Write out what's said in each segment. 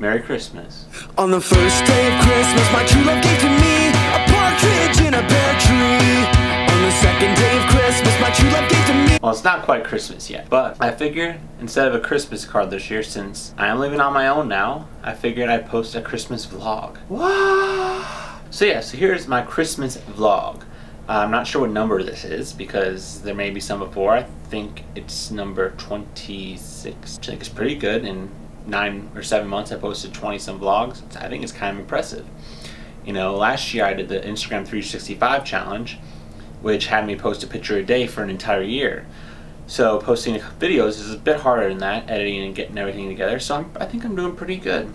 Merry Christmas. On the first day of Christmas, my true love gave to me a partridge in a pear tree. On the second day of Christmas, my true love gave to me. Well, it's not quite Christmas yet, but I figured instead of a Christmas card this year, since I am living on my own now, I figured I'd post a Christmas vlog. What? So yeah, so here's my Christmas vlog. Uh, I'm not sure what number this is because there may be some before. I think it's number 26. I think it's pretty good. In nine or seven months, I posted 20 some vlogs. I think it's kind of impressive. You know, last year I did the Instagram 365 challenge, which had me post a picture a day for an entire year. So posting videos is a bit harder than that, editing and getting everything together. So I'm, I think I'm doing pretty good.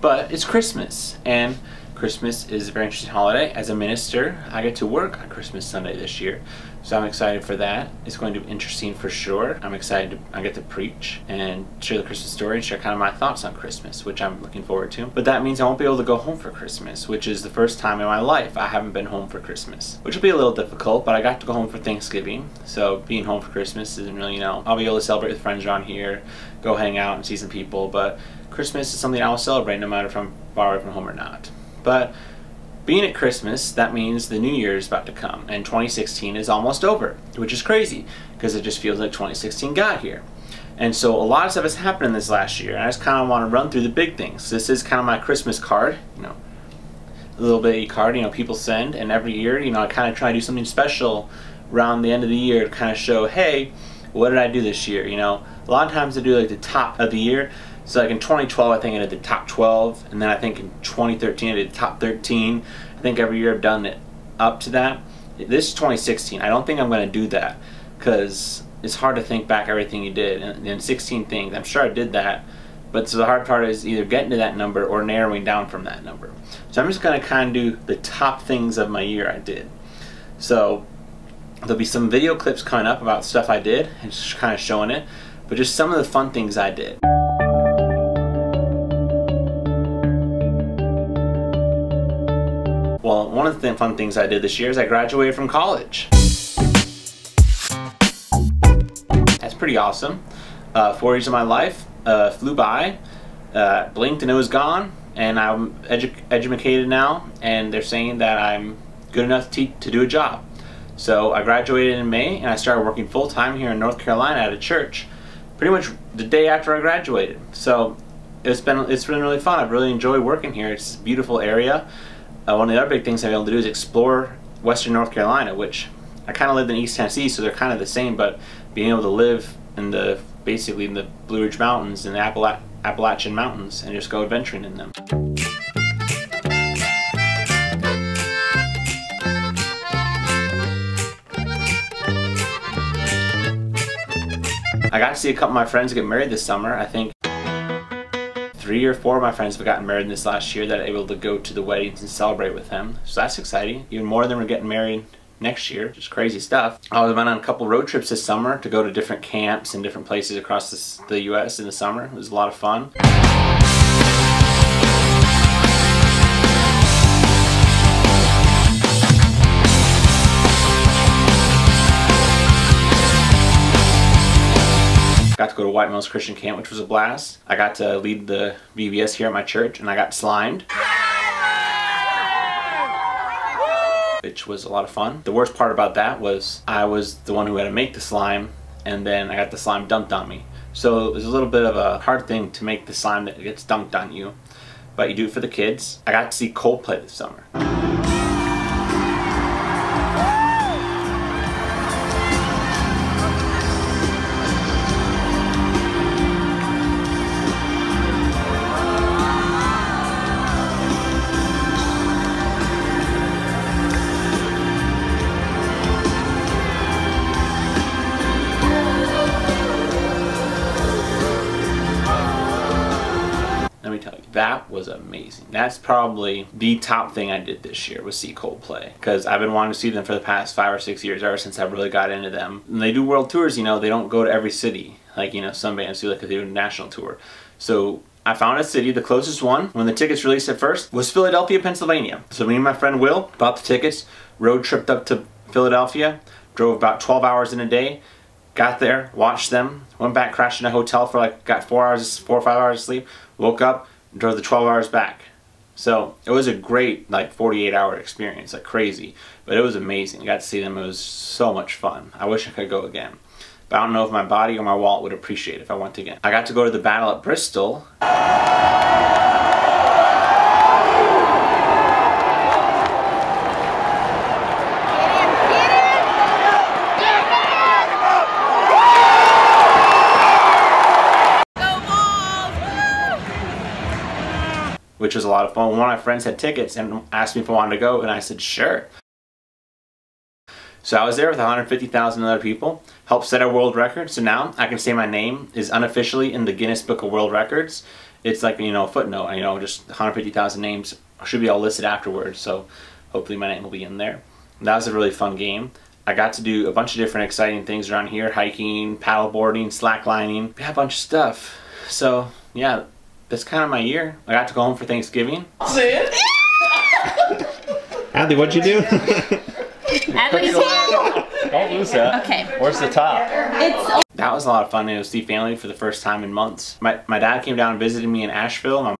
But it's Christmas, and Christmas is a very interesting holiday. As a minister, I get to work on Christmas Sunday this year, so I'm excited for that. It's going to be interesting for sure. I'm excited to I get to preach and share the Christmas story and share kind of my thoughts on Christmas, which I'm looking forward to. But that means I won't be able to go home for Christmas, which is the first time in my life I haven't been home for Christmas, which will be a little difficult, but I got to go home for Thanksgiving, so being home for Christmas isn't really, you know, I'll be able to celebrate with friends around here, go hang out and see some people, but Christmas is something I will celebrate no matter if I'm far away from home or not. But being at Christmas, that means the new year is about to come, and 2016 is almost over, which is crazy because it just feels like 2016 got here. And so a lot of stuff has happened in this last year, and I just kind of want to run through the big things. This is kind of my Christmas card, you know, a little bitty card, you know, people send, and every year, you know, I kind of try to do something special around the end of the year to kind of show, hey, what did I do this year? You know, a lot of times I do like the top of the year, so like in 2012, I think I did the top 12, and then I think in 2013 I did the top 13. I think every year I've done it up to that. This is 2016. I don't think I'm going to do that because it's hard to think back everything you did. And, and 16 things, I'm sure I did that, but so the hard part is either getting to that number or narrowing down from that number. So I'm just going to kind of do the top things of my year I did. So there'll be some video clips coming up about stuff I did and just kind of showing it, but just some of the fun things I did. One of the fun things I did this year is I graduated from college. That's pretty awesome. Uh, four years of my life uh, flew by, uh, blinked and it was gone, and I'm edu educated now, and they're saying that I'm good enough to, to do a job. So I graduated in May, and I started working full-time here in North Carolina at a church pretty much the day after I graduated. So it's been it's been really fun. I've really enjoyed working here. It's a beautiful area uh, one of the other big things I've been able to do is explore Western North Carolina, which I kind of lived in East Tennessee, so they're kind of the same, but being able to live in the basically in the Blue Ridge Mountains and the Appala Appalachian Mountains and just go adventuring in them. I got to see a couple of my friends get married this summer. I think three or four of my friends have gotten married in this last year that are able to go to the weddings and celebrate with them. So that's exciting. Even more of them are getting married next year. Just crazy stuff. I went on a couple road trips this summer to go to different camps and different places across the U.S. in the summer. It was a lot of fun. White Mills Christian Camp, which was a blast. I got to lead the VBS here at my church, and I got slimed. Which was a lot of fun. The worst part about that was I was the one who had to make the slime, and then I got the slime dumped on me. So it was a little bit of a hard thing to make the slime that gets dumped on you. But you do it for the kids. I got to see Coldplay this summer. That was amazing. That's probably the top thing I did this year was see Coldplay because I've been wanting to see them for the past five or six years ever since I really got into them. And they do world tours, you know, they don't go to every city like, you know, some bands do like they do a national tour. So I found a city, the closest one, when the tickets released at first, was Philadelphia, Pennsylvania. So me and my friend Will bought the tickets, road tripped up to Philadelphia, drove about 12 hours in a day, got there, watched them, went back, crashed in a hotel for like, got four hours, four or five hours of sleep, woke up, drove the 12 hours back. So it was a great like 48 hour experience, like crazy. But it was amazing. I got to see them. It was so much fun. I wish I could go again. But I don't know if my body or my wallet would appreciate if I went again. I got to go to the battle at Bristol. Which was a lot of fun. One of my friends had tickets and asked me if I wanted to go, and I said, sure. So I was there with 150,000 other people, helped set a world record. So now I can say my name is unofficially in the Guinness Book of World Records. It's like, you know, a footnote, you know, just 150,000 names should be all listed afterwards. So hopefully my name will be in there. That was a really fun game. I got to do a bunch of different exciting things around here, hiking, paddleboarding, slacklining, yeah, a bunch of stuff. So yeah, that's kind of my year. I got to go home for Thanksgiving. See it? Andy, what'd you do? Adley's Don't lose that. Okay. Where's the top? It's That was a lot of fun. It was see family for the first time in months. My, my dad came down and visited me in Asheville.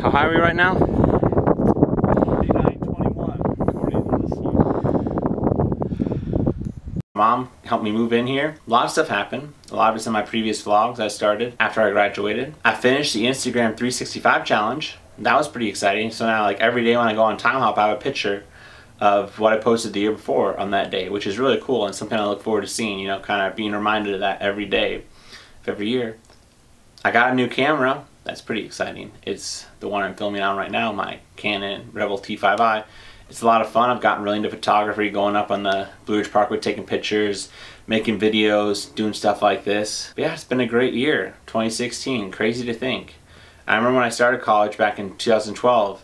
How high are we right now? 4921, according to this one. Mom helped me move in here. A lot of stuff happened. A lot of it's in my previous vlogs I started after I graduated. I finished the Instagram 365 challenge. That was pretty exciting. So now like every day when I go on Timehop I have a picture of what I posted the year before on that day, which is really cool and something I look forward to seeing, you know, kind of being reminded of that every day of every year. I got a new camera. That's pretty exciting. It's the one I'm filming on right now, my Canon Rebel T5i. It's a lot of fun. I've gotten really into photography, going up on the Blue Ridge Parkway, taking pictures, making videos, doing stuff like this. But yeah, it's been a great year, 2016. Crazy to think. I remember when I started college back in 2012,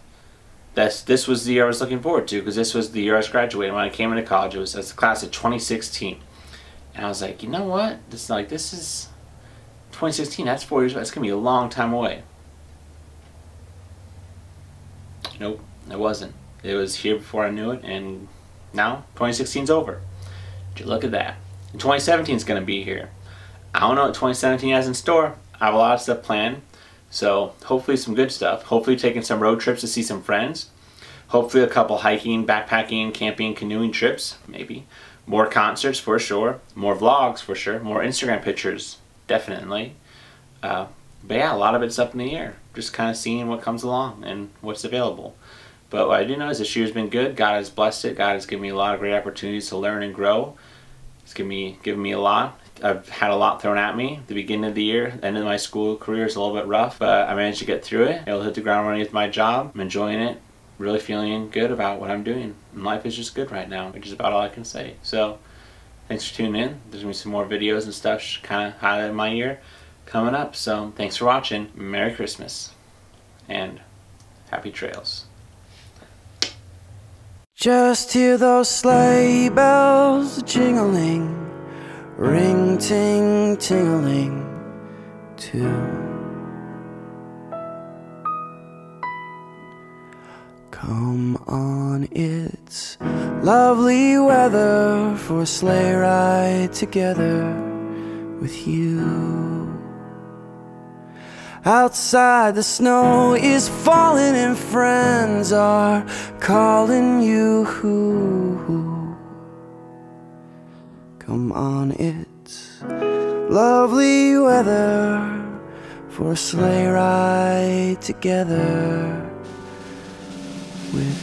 that's, this was the year I was looking forward to because this was the year I was graduating. When I came into college, it was as the class of 2016. And I was like, you know what? This like this is 2016. That's four years. away. It's gonna be a long time away. Nope, it wasn't. It was here before I knew it, and now 2016's over. Look at that? And 2017 is gonna be here. I don't know what 2017 has in store. I have a lot of stuff planned. So hopefully some good stuff. Hopefully taking some road trips to see some friends. Hopefully a couple hiking, backpacking, camping, canoeing trips, maybe. More concerts for sure. More vlogs for sure. More Instagram pictures, definitely. Uh, but yeah, a lot of it's up in the air. Just kind of seeing what comes along and what's available. But what I do know is this year's been good. God has blessed it. God has given me a lot of great opportunities to learn and grow. It's given me given me a lot. I've had a lot thrown at me. The beginning of the year, the end of my school career is a little bit rough, but I managed to get through it. To hit the ground running with my job. I'm enjoying it. Really feeling good about what I'm doing. And life is just good right now, which is about all I can say. So, thanks for tuning in. There's gonna be some more videos and stuff kind of highlighting my year coming up. So, thanks for watching. Merry Christmas and happy trails. Just hear those sleigh bells jingling, ring ting tingling too. Come on, it's lovely weather for a sleigh ride together with you. Outside the snow is falling and friends are calling you. Come on, it's lovely weather for a sleigh ride together with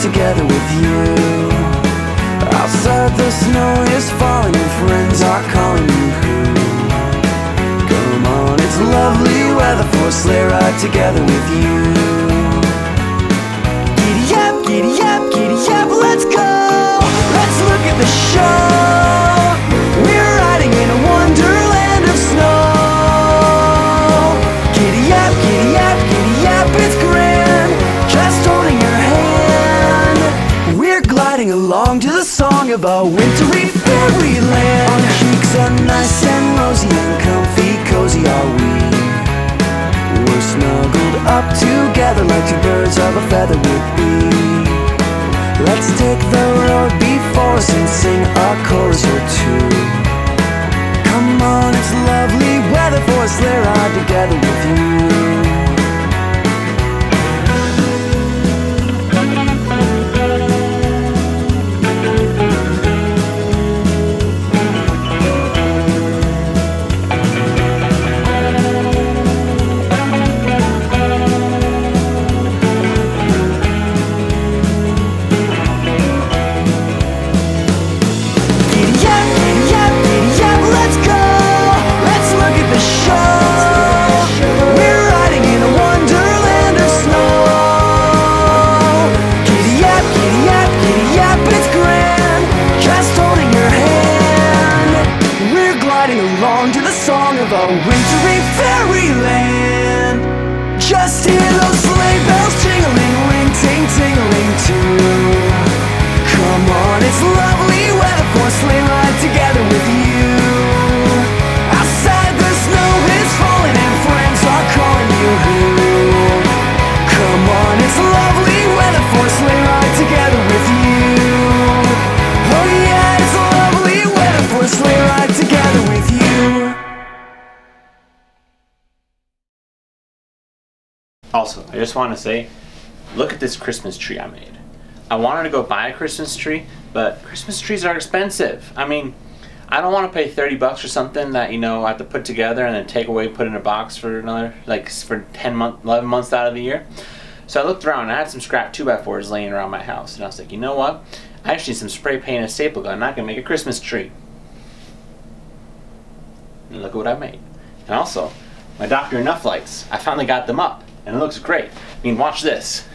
together with you. Outside the snow is falling and friends are calling you. Come on, it's lovely weather for a sleigh ride together with you. A feather would be. Let's take the road before us and sing a chorus or two. Come on, it's lovely weather for a sleigh ride together with you. Also, I just want to say, look at this Christmas tree I made. I wanted to go buy a Christmas tree, but Christmas trees are expensive. I mean, I don't want to pay 30 bucks for something that, you know, I have to put together and then take away, put in a box for another, like for 10 months, 11 months out of the year. So I looked around and I had some scrap 2x4s laying around my house. And I was like, you know what? I actually need some spray paint and a staple gun and I can make a Christmas tree. And look at what I made. And also, my Dr. Enough lights. I finally got them up and it looks great. I mean, watch this.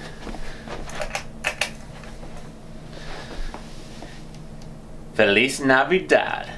Feliz Navidad.